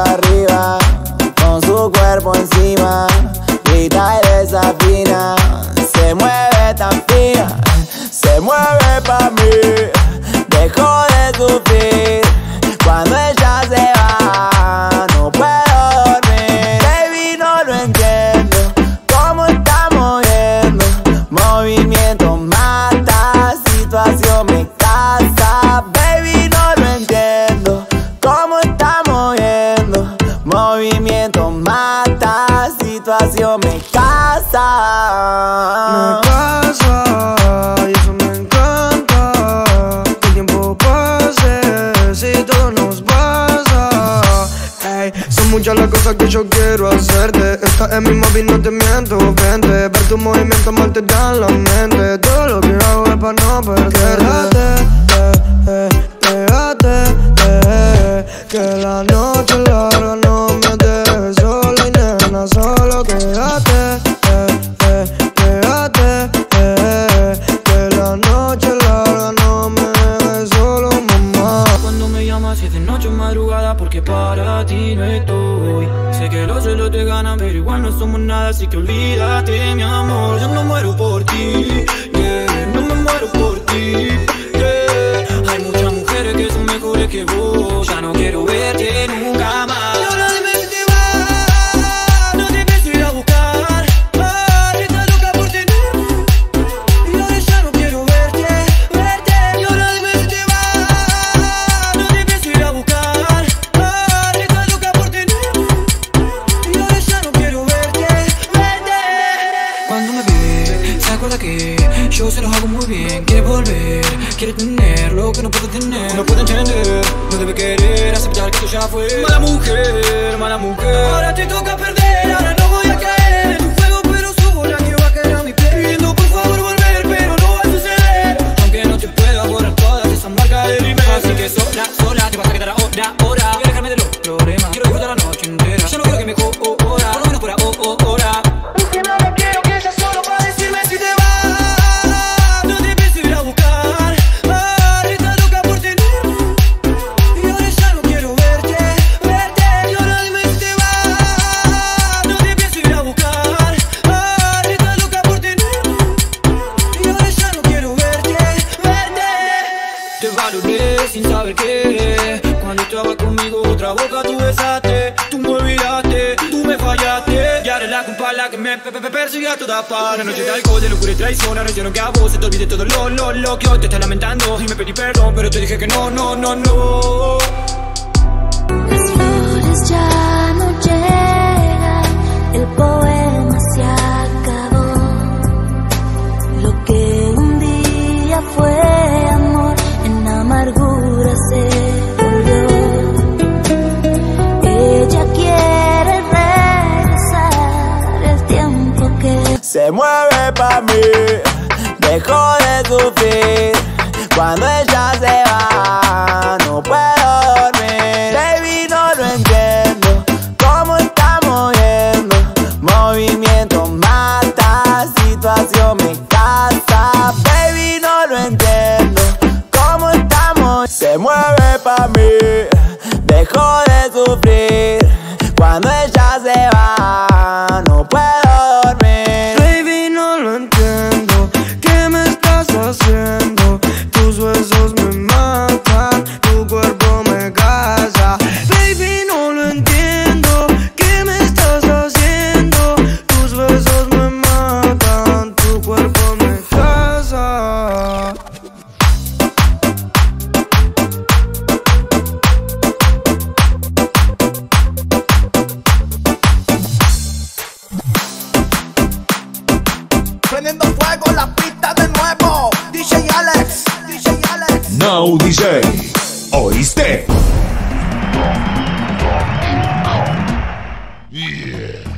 arriba, con su cuerpo encima, grita y desafina, se mueve tan fina, se mueve pa' mí, dejo de sufrir Son muchas las cosas que yo quiero hacerte. Esta es mi móvil, no te miento. Vente, ver tu movimiento mal te da la mente. Todo lo que hago es para no perderte. 7, noche o madrugada porque para ti no estoy. Sé que los celos te ganan pero igual no somos nada así que olvídate mi amor. Quiere tener Lo que no puede tener, no puede entender No debe querer aceptar que esto ya fue Mala mujer, mala mujer. Ahora te toca perder, ahora no voy a caer. Tu juego pero subo ya que va a caer a mi pie Pidiendo por favor volver, pero no va a suceder. Aunque no te pueda borrar todas esas marcas de mi Así que sola, sola, te vas a quedar ahora, ahora. Quiero dejarme de los problemas, Sin saber qué. Cuando estabas conmigo otra boca tú besaste. Tú me olvidaste, tú me fallaste. Y ahora la culpa la que me pe- pe- persigue a toda parte noche de alcohol, de locura y traición Ahora que a vos se te olvide todo lo, lo, lo Que hoy te estás lamentando. Y me pedí perdón Pero te dije que no, no, no, no se mueve pa' mí, dejo de sufrir cuando ella se va, O DJ Oiste. Yeah.